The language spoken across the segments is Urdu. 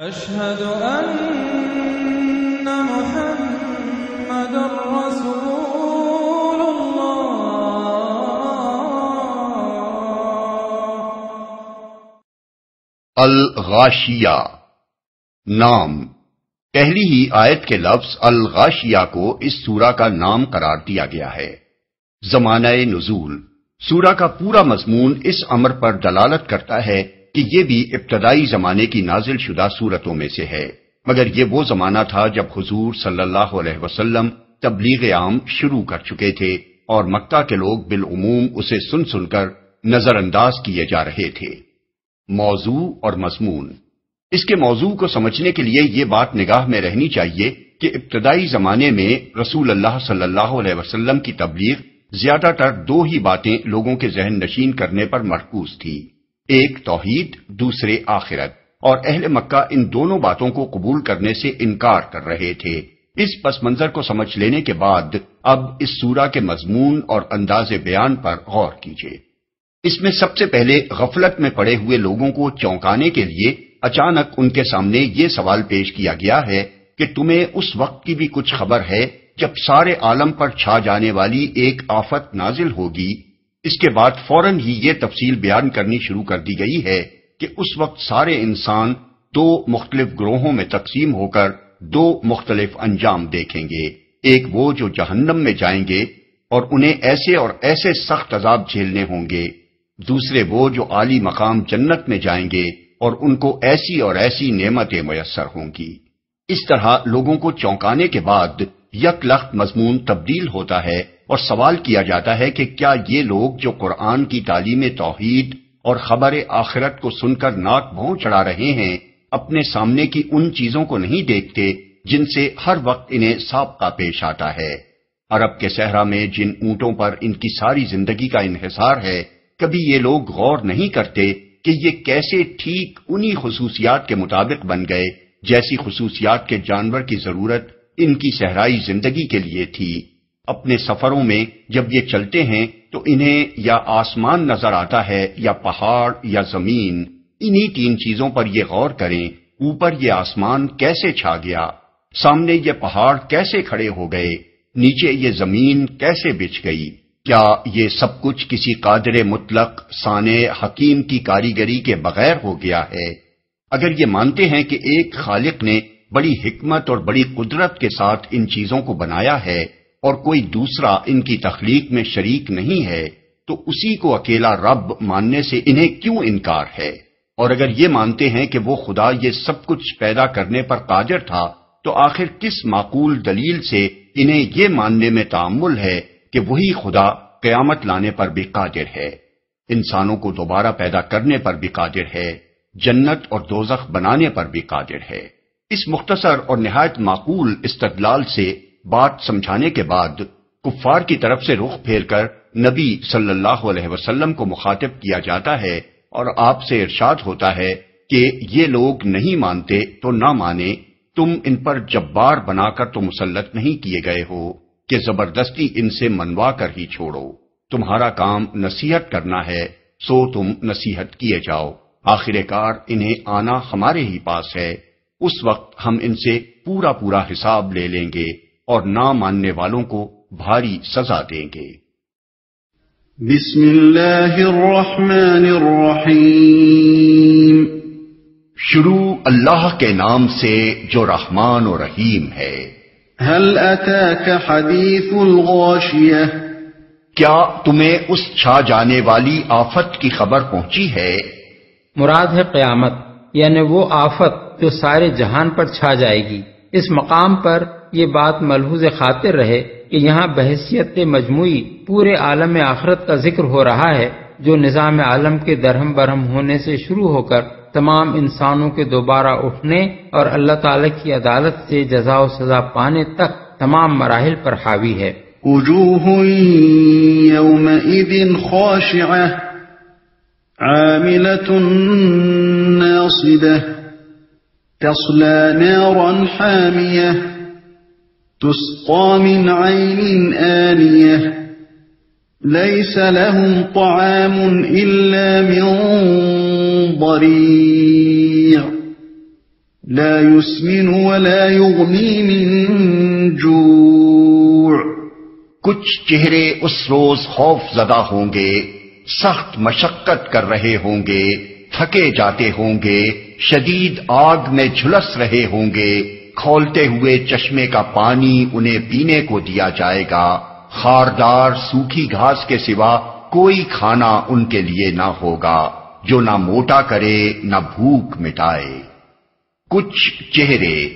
أشهد أن محمد رسول الله. الغاشیہ نام۔ پہلی ہی آیت کے لفظ الغاشیہ کو اس سورہ کا نام قرار دیا گیا ہے۔ زمانہ نزول۔ سورہ کا پورا مضمون اس امر پر دلالت کرتا ہے کہ یہ بھی ابتدائی زمانے کی نازل شدہ صورتوں میں سے ہے۔ مگر یہ وہ زمانہ تھا جب حضور صلی اللہ علیہ وسلم تبلیغ عام شروع کر چکے تھے اور مکہ کے لوگ بالعموم اسے سن سن کر نظر انداز کیے جا رہے تھے۔ موضوع اور مضمون۔ اس کے موضوع کو سمجھنے کے لیے یہ بات نگاہ میں رہنی چاہیے کہ ابتدائی زمانے میں رسول اللہ صلی اللہ علیہ وسلم کی تبلیغ زیادہ تر دو ہی باتیں لوگوں کے ذہن نشین کرنے پر مرکوز تھی۔ ایک توحید، دوسرے آخرت۔ اور اہل مکہ ان دونوں باتوں کو قبول کرنے سے انکار کر رہے تھے۔ اس پس منظر کو سمجھ لینے کے بعد اب اس سورہ کے مضمون اور انداز بیان پر غور کیجیے اس میں سب سے پہلے غفلت میں پڑے ہوئے لوگوں کو چونکانے کے لیے اچانک ان کے سامنے یہ سوال پیش کیا گیا ہے کہ تمہیں اس وقت کی بھی کچھ خبر ہے جب سارے عالم پر چھا جانے والی ایک آفت نازل ہوگی؟ اس کے بعد فوراً ہی یہ تفصیل بیان کرنی شروع کر دی گئی ہے کہ اس وقت سارے انسان دو مختلف گروہوں میں تقسیم ہو کر دو مختلف انجام دیکھیں گے۔ ایک وہ جو جہنم میں جائیں گے اور انہیں ایسے اور ایسے سخت عذاب جھیلنے ہوں گے۔ دوسرے وہ جو عالی مقام جنت میں جائیں گے اور ان کو ایسی اور ایسی نعمتیں میسر ہوں گی۔ اس طرح لوگوں کو چونکانے کے بعد یک لخت مضمون تبدیل ہوتا ہے۔ اور سوال کیا جاتا ہے کہ کیا یہ لوگ جو قرآن کی تعلیم توحید اور خبر آخرت کو سن کر ناک بھون چڑھا رہے ہیں، اپنے سامنے کی ان چیزوں کو نہیں دیکھتے جن سے ہر وقت انہیں سابقہ پیش آتا ہے۔ عرب کے صحرا میں جن اونٹوں پر ان کی ساری زندگی کا انحصار ہے، کبھی یہ لوگ غور نہیں کرتے کہ یہ کیسے ٹھیک انہی خصوصیات کے مطابق بن گئے، جیسی خصوصیات کے جانور کی ضرورت ان کی صحرائی زندگی کے لیے تھی۔ اپنے سفروں میں جب یہ چلتے ہیں تو انہیں یا آسمان نظر آتا ہے یا پہاڑ یا زمین۔ انہی تین چیزوں پر یہ غور کریں، اوپر یہ آسمان کیسے چھا گیا، سامنے یہ پہاڑ کیسے کھڑے ہو گئے، نیچے یہ زمین کیسے بچ گئی۔ کیا یہ سب کچھ کسی قادر مطلق سانے حکیم کی کاریگری کے بغیر ہو گیا ہے؟ اگر یہ مانتے ہیں کہ ایک خالق نے بڑی حکمت اور بڑی قدرت کے ساتھ ان چیزوں کو بنایا ہے اور کوئی دوسرا ان کی تخلیق میں شریک نہیں ہے، تو اسی کو اکیلا رب ماننے سے انہیں کیوں انکار ہے؟ اور اگر یہ مانتے ہیں کہ وہ خدا یہ سب کچھ پیدا کرنے پر قادر تھا، تو آخر کس معقول دلیل سے انہیں یہ ماننے میں تعمل ہے کہ وہی خدا قیامت لانے پر بھی قادر ہے؟ انسانوں کو دوبارہ پیدا کرنے پر بھی قادر ہے، جنت اور دوزخ بنانے پر بھی قادر ہے۔ اس مختصر اور نہایت معقول استدلال سے بات سمجھانے کے بعد کفار کی طرف سے رخ پھیر کر نبی صلی اللہ علیہ وسلم کو مخاطب کیا جاتا ہے اور آپ سے ارشاد ہوتا ہے کہ یہ لوگ نہیں مانتے تو نہ مانے، تم ان پر جبار بنا کر تو مسلط نہیں کیے گئے ہو کہ زبردستی ان سے منوا کر ہی چھوڑو۔ تمہارا کام نصیحت کرنا ہے، سو تم نصیحت کیے جاؤ۔ آخر کار انہیں آنا ہمارے ہی پاس ہے۔ اس وقت ہم ان سے پورا پورا حساب لے لیں گے۔ اور نہ ماننے والوں کو بھاری سزا دیں گے۔ بسم اللہ الرحمن الرحیم۔ شروع اللہ کے نام سے جو رحمان و رحیم ہے۔ هل اتاك حدیث الغاشیہ؟ کیا تمہیں اس چھا جانے والی آفت کی خبر پہنچی ہے؟ مراد ہے قیامت یعنی وہ آفت جو سارے جہان پر چھا جائے گی۔ اس مقام پر یہ بات ملحوظ خاطر رہے کہ یہاں بحثیت مجموعی پورے عالم آخرت کا ذکر ہو رہا ہے، جو نظام عالم کے درہم برہم ہونے سے شروع ہو کر تمام انسانوں کے دوبارہ اٹھنے اور اللہ تعالی کی عدالت سے جزا و سزا پانے تک تمام مراحل پر حاوی ہے۔ وجوہ تسقى من عين آنية. ليس لهم طعام إلا من ضريع. لا يسمن ولا يغني من جوع. کچھ چہرے اس روز خوف زدہ ہوں گے، سخت مشقت کر رہے ہوں گے، تھکے جاتے ہوں گے، شدید آگ میں جھلس رہے ہوں گے۔ کھولتے ہوئے چشمے کا پانی انہیں پینے کو دیا جائے گا۔ خاردار سوکھی گھاس کے سوا کوئی کھانا ان کے لیے نہ ہوگا، جو نہ موٹا کرے، نہ بھوک مٹائے۔ کچھ چہرے۔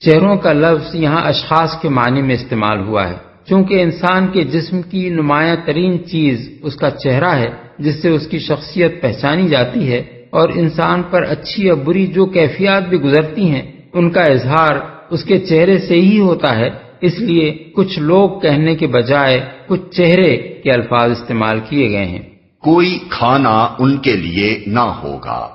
چہروں کا لفظ یہاں اشخاص کے معنی میں استعمال ہوا ہے، چونکہ انسان کے جسم کی نمایاں ترین چیز اس کا چہرہ ہے، جس سے اس کی شخصیت پہچانی جاتی ہے اور انسان پر اچھی یا بری جو کیفیات بھی گزرتی ہیں ان کا اظہار اس کے چہرے سے ہی ہوتا ہے اس لیے کچھ لوگ کہنے کے بجائے کچھ چہرے کے الفاظ استعمال کیے گئے ہیں۔ کوئی کھانا ان کے لیے نہ ہوگا۔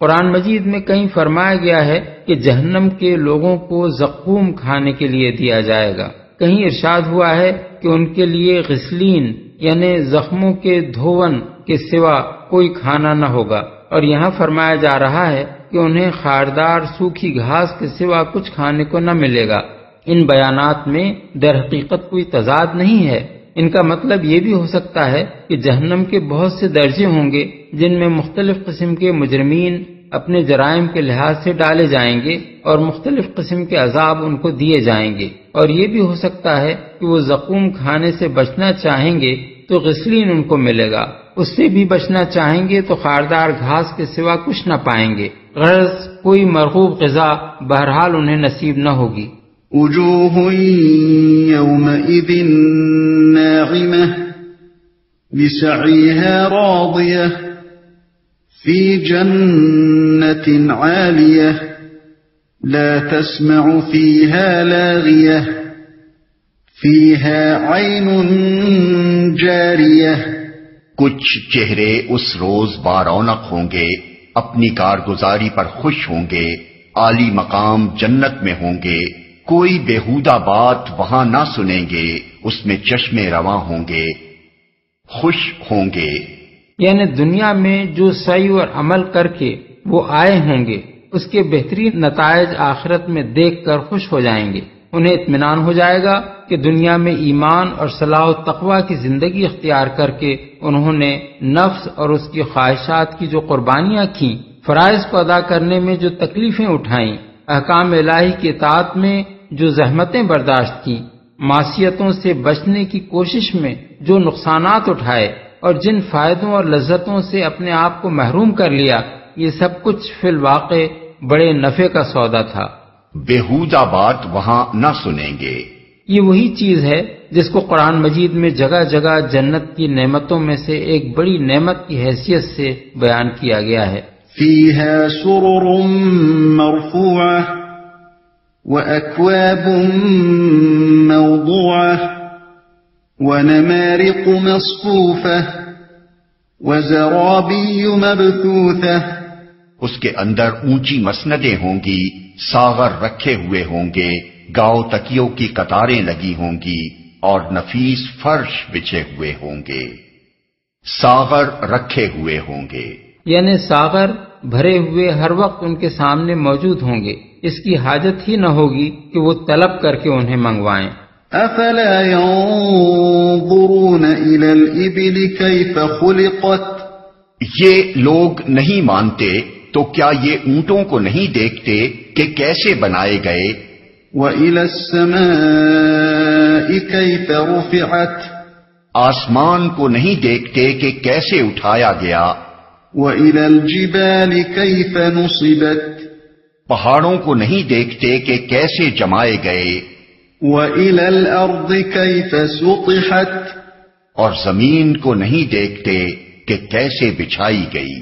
قرآن مجید میں کہیں فرمایا گیا ہے کہ جہنم کے لوگوں کو زقوم کھانے کے لیے دیا جائے گا۔ کہیں ارشاد ہوا ہے کہ ان کے لیے غسلین یعنی زخموں کے دھون کے سوا کوئی کھانا نہ ہوگا۔ اور یہاں فرمایا جا رہا ہے کہ انہیں خاردار سوکھی گھاس کے سوا کچھ کھانے کو نہ ملے گا۔ ان بیانات میں در حقیقت کوئی تضاد نہیں ہے۔ ان کا مطلب یہ بھی ہو سکتا ہے کہ جہنم کے بہت سے درجے ہوں گے جن میں مختلف قسم کے مجرمین اپنے جرائم کے لحاظ سے ڈالے جائیں گے اور مختلف قسم کے عذاب ان کو دیے جائیں گے۔ اور یہ بھی ہو سکتا ہے کہ وہ زخوم کھانے سے بچنا چاہیں گے تو غسلین ان کو ملے گا۔ اس سے بھی بچنا چاہیں گے تو خاردار گھاس کے سوا کچھ نہ پائیں گے۔ غرض کوئی مرغوب غذا بہرحال انہیں نصیب نہ ہوگی۔ وجوه يومئذ ناعمة، لسعيها راضية، في جنة عالية، لا تسمع فيها لاغية، فيها عين جارية۔ کچھ چہرے اس روز بارونق ہوں گے، اپنی کارگزاری پر خوش ہوں گے، عالی مقام جنت میں ہوں گے۔ کوئی بےحودہ بات وہاں نہ سنیں گے، اس میں چشمے رواں ہوں گے۔ خوش ہوں گے۔ یعنی دنیا میں جو صحیح اور عمل کر کے وہ آئے ہوں گے، اس کے بہترین نتائج آخرت میں دیکھ کر خوش ہو جائیں گے۔ انہیں اطمینان ہو جائے گا۔ کہ دنیا میں ایمان اور صلاح و تقوا کی زندگی اختیار کر کے انہوں نے نفس اور اس کی خواہشات کی جو قربانیاں کیں، فرائض کو ادا کرنے میں جو تکلیفیں اٹھائیں، احکام الہی کے اطاعت میں جو زحمتیں برداشت کی معصیتوں سے بچنے کی کوشش میں جو نقصانات اٹھائے اور جن فائدوں اور لذتوں سے اپنے آپ کو محروم کر لیا، یہ سب کچھ فی الواقع بڑے نفع کا سودا تھا۔ بےحودہ بات وہاں نہ سنیں گے۔ یہ وہی چیز ہے جس کو قرآن مجید میں جگہ جگہ جنت کی نعمتوں میں سے ایک بڑی نعمت کی حیثیت سے بیان کیا گیا ہے۔ فيها سرر مرفوعة وأكواب موضوعة ونمارق مصفوفة وزرابي مبثوثة اس کے اندر اونچی مسندیں ہوں گی ساغر رکھے ہوئے ہوں گے گاؤ تکیوں کی قطاریں لگی ہوں گی اور نفیس فرش بچھے ہوئے ہوں گے۔ ساغر رکھے ہوئے ہوں گے۔ یعنی ساغر بھرے ہوئے ہر وقت ان کے سامنے موجود ہوں گے۔ اس کی حاجت ہی نہ ہوگی کہ وہ طلب کر کے انہیں منگوائیں۔ أفلا ينظرون إلى الإبل كيف خلقت؟ یہ لوگ نہیں مانتے تو کیا یہ اونٹوں کو نہیں دیکھتے کہ کیسے بنائے گئے؟ وإلى السماء كيف رفعت آسمان کو نہیں دیکھتے کہ کیسے اٹھایا گیا۔ وإلى الجبال كيف نصبت پہاڑوں کو نہیں دیکھتے کہ کیسے جمائے گئے۔ وإلى الأرض كيف سطحت اور زمین کو نہیں دیکھتے کہ کیسے بچھائی گئی۔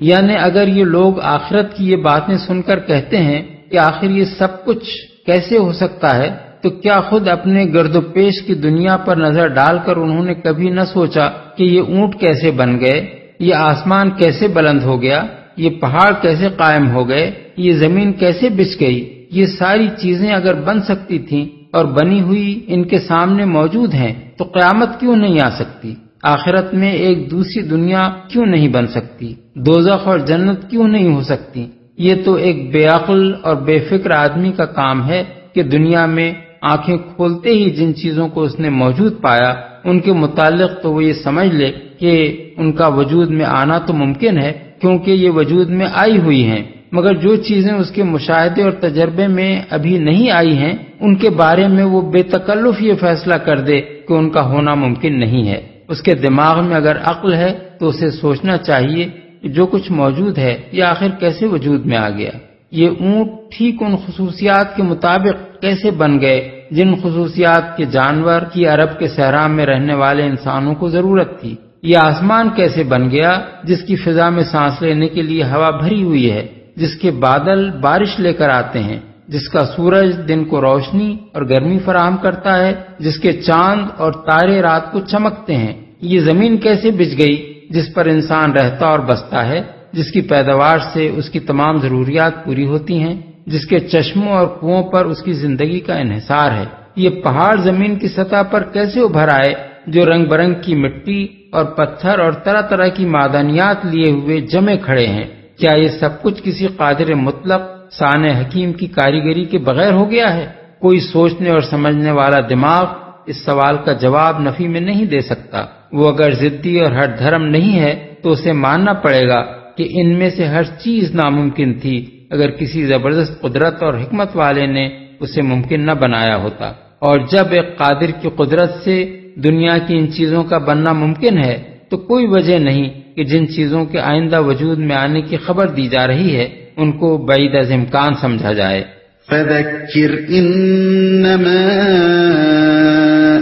یعنی اگر یہ لوگ آخرت کی یہ باتیں سن کر کہتے ہیں کہ آخر یہ سب کچھ کیسے ہو سکتا ہے، تو کیا خود اپنے گرد و پیش کی دنیا پر نظر ڈال کر انہوں نے کبھی نہ سوچا کہ یہ اونٹ کیسے بن گئے، یہ آسمان کیسے بلند ہو گیا، یہ پہاڑ کیسے قائم ہو گئے، یہ زمین کیسے بچ گئی؟ یہ ساری چیزیں اگر بن سکتی تھیں اور بنی ہوئی ان کے سامنے موجود ہیں، تو قیامت کیوں نہیں آ سکتی؟ آخرت میں ایک دوسری دنیا کیوں نہیں بن سکتی؟ دوزخ اور جنت کیوں نہیں ہو سکتی؟ یہ تو ایک بے عقل اور بے فکر آدمی کا کام ہے کہ دنیا میں آنکھیں کھولتے ہی جن چیزوں کو اس نے موجود پایا، ان کے متعلق تو وہ یہ سمجھ لے کہ ان کا وجود میں آنا تو ممکن ہے کیونکہ یہ وجود میں آئی ہوئی ہیں۔ مگر جو چیزیں اس کے مشاہدے اور تجربے میں ابھی نہیں آئی ہیں، ان کے بارے میں وہ بے تکلف یہ فیصلہ کر دے کہ ان کا ہونا ممکن نہیں ہے۔ اس کے دماغ میں اگر عقل ہے تو اسے سوچنا چاہیے کہ جو کچھ موجود ہے یہ آخر کیسے وجود میں آ گیا؟ یہ اونٹ ٹھیک ان خصوصیات کے مطابق کیسے بن گئے جن خصوصیات کے جانور کی عرب کے صحرا میں رہنے والے انسانوں کو ضرورت تھی؟ یہ آسمان کیسے بن گیا جس کی فضا میں سانس لینے کے لیے ہوا بھری ہوئی ہے، جس کے بادل بارش لے کر آتے ہیں، جس کا سورج دن کو روشنی اور گرمی فراہم کرتا ہے، جس کے چاند اور تارے رات کو چمکتے ہیں؟ یہ زمین کیسے بچ گئی؟ جس پر انسان رہتا اور بستا ہے، جس کی پیداوار سے اس کی تمام ضروریات پوری ہوتی ہیں، جس کے چشموں اور کنووں پر اس کی زندگی کا انحصار ہے۔ یہ پہاڑ زمین کی سطح پر کیسے ابھر آئے؟ جو رنگ برنگ کی مٹی اور پتھر اور طرح طرح کی معدنیات لیے ہوئے جمے کھڑے ہیں۔ کیا یہ سب کچھ کسی قادر مطلق سان حکیم کی کاریگری کے بغیر ہو گیا ہے؟ کوئی سوچنے اور سمجھنے والا دماغ اس سوال کا جواب نفی میں نہیں دے سکتا۔ وہ اگر ضدی اور ہر دھرم نہیں ہے تو اسے ماننا پڑے گا کہ ان میں سے ہر چیز ناممکن تھی۔ اگر کسی زبردست قدرت اور حکمت والے نے اسے ممکن نہ بنایا ہوتا۔ اور جب ایک قادر کی قدرت سے دنیا کی ان چیزوں کا بننا ممکن ہے، تو کوئی وجہ نہیں کہ جن چیزوں کے آئندہ وجود میں آنے کی خبر دی جا رہی ہے، ان کو بعید از امکان سمجھا جائے۔ فذكر إنما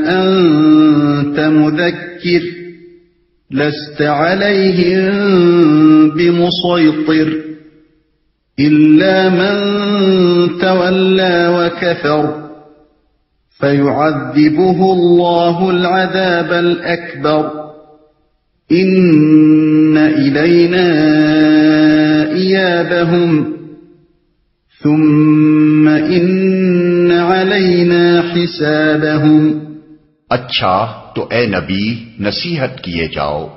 أنت مذكر لست عليهم بمسيطر إلا من تولى وكفر فيعذبه الله العذاب الأكبر. إن إلينا إيابهم ثم إن علينا حسابهم اچھا تو اے نبی، نصیحت کیے جاؤ۔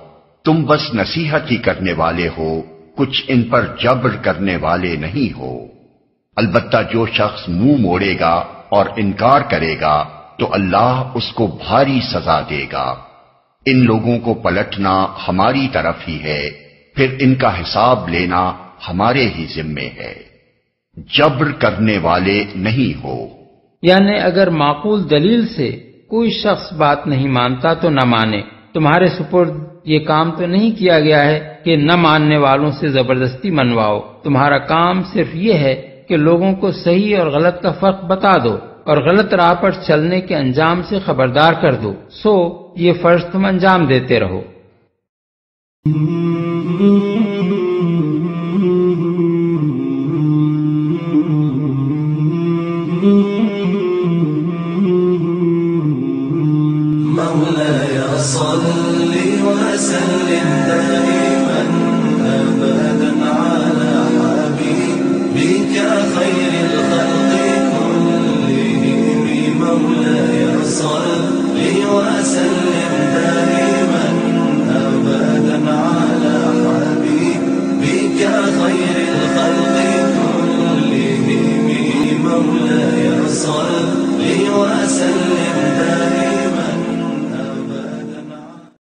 تم بس نصیحت ہی کرنے والے ہو، کچھ ان پر جبر کرنے والے نہیں ہو۔ البتہ جو شخص منہ مو موڑے گا اور انکار کرے گا، تو اللہ اس کو بھاری سزا دے گا۔ ان لوگوں کو پلٹنا ہماری طرف ہی ہے، پھر ان کا حساب لینا ہمارے ہی ذمے ہے۔ جبر کرنے والے نہیں ہو۔ یعنی اگر معقول دلیل سے کوئی شخص بات نہیں مانتا تو نہ مانے۔ تمہارے سپرد یہ کام تو نہیں کیا گیا ہے کہ نہ ماننے والوں سے زبردستی منواؤ۔ تمہارا کام صرف یہ ہے کہ لوگوں کو صحیح اور غلط کا فرق بتا دو اور غلط راہ پر چلنے کے انجام سے خبردار کر دو۔ سو یہ فرض تم انجام دیتے رہو۔